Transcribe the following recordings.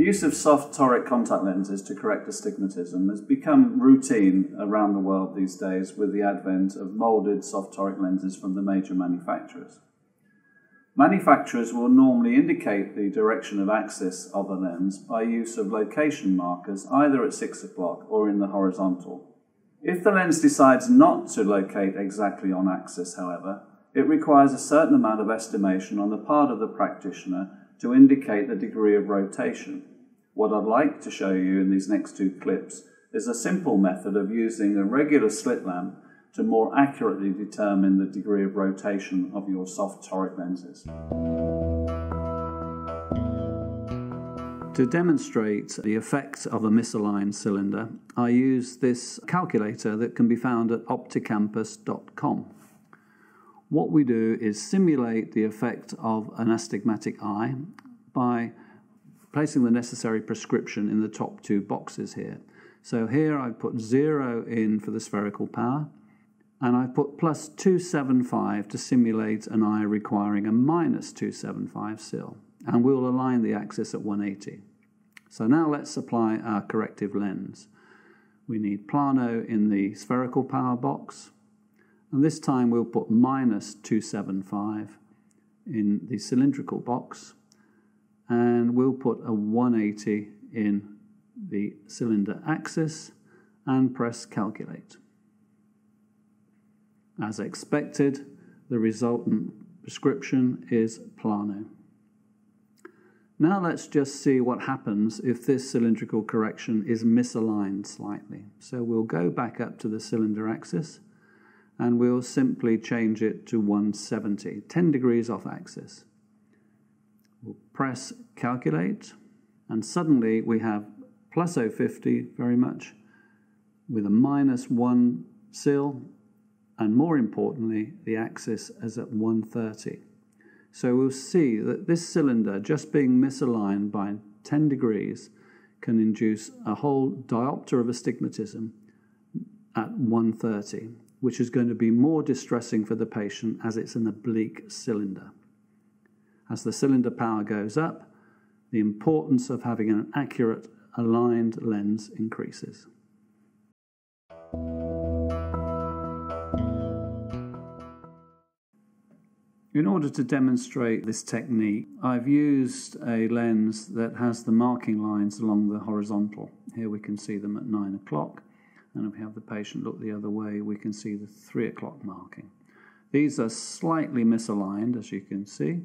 The use of soft toric contact lenses to correct astigmatism has become routine around the world these days with the advent of moulded soft toric lenses from the major manufacturers. Manufacturers will normally indicate the direction of axis of a lens by use of location markers either at 6 o'clock or in the horizontal. If the lens decides not to locate exactly on axis, however, it requires a certain amount of estimation on the part of the practitioner to indicate the degree of rotation. What I'd like to show you in these next two clips is a simple method of using a regular slit lamp to more accurately determine the degree of rotation of your soft toric lenses. To demonstrate the effect of a misaligned cylinder, I use this calculator that can be found at opticampus.com. What we do is simulate the effect of an astigmatic eye by placing the necessary prescription in the top two boxes here. So here I put zero in for the spherical power, and I've put plus 275 to simulate an eye requiring a minus 275 cyl, and we'll align the axis at 180. So now let's apply our corrective lens. We need plano in the spherical power box, and this time we'll put minus 275 in the cylindrical box, and we'll put a 180 in the cylinder axis and press calculate. As expected, the resultant prescription is plano. Now let's just see what happens if this cylindrical correction is misaligned slightly. So we'll go back up to the cylinder axis and we'll simply change it to 170, 10 degrees off axis. We'll press calculate, and suddenly we have plus 050 very much with a minus 1 cyl, and more importantly, the axis is at 130. So we'll see that this cylinder, just being misaligned by 10 degrees, can induce a whole diopter of astigmatism at 130, which is going to be more distressing for the patient as it's an oblique cylinder. As the cylinder power goes up, the importance of having an accurate aligned lens increases. In order to demonstrate this technique, I've used a lens that has the marking lines along the horizontal. Here we can see them at 9 o'clock, and if we have the patient look the other way, we can see the 3 o'clock marking. These are slightly misaligned, as you can see,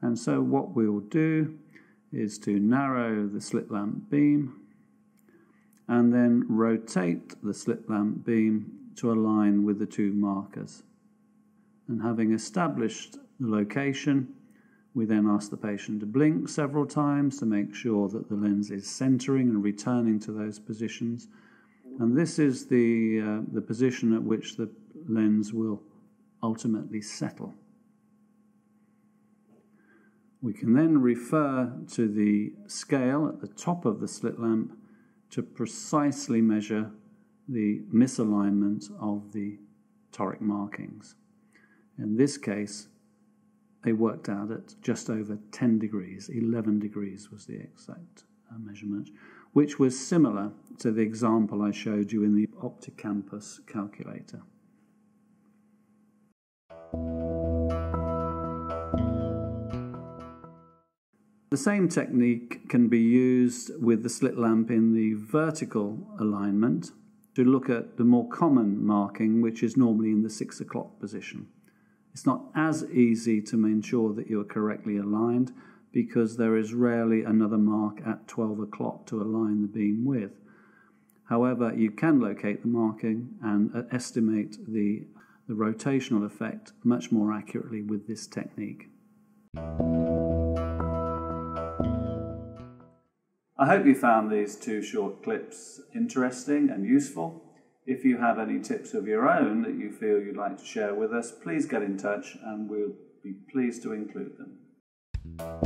and so what we'll do is to narrow the slit lamp beam and then rotate the slit lamp beam to align with the two markers. And having established the location, we then ask the patient to blink several times to make sure that the lens is centering and returning to those positions. And this is the, uh, the position at which the lens will ultimately settle. We can then refer to the scale at the top of the slit lamp to precisely measure the misalignment of the toric markings. In this case, they worked out at just over 10 degrees, 11 degrees was the exact uh, measurement, which was similar to the example I showed you in the OptiCampus calculator. The same technique can be used with the slit lamp in the vertical alignment to look at the more common marking, which is normally in the six o'clock position. It's not as easy to ensure that you are correctly aligned because there is rarely another mark at 12 o'clock to align the beam with. However, you can locate the marking and uh, estimate the, the rotational effect much more accurately with this technique. I hope you found these two short clips interesting and useful. If you have any tips of your own that you feel you'd like to share with us, please get in touch and we'll be pleased to include them.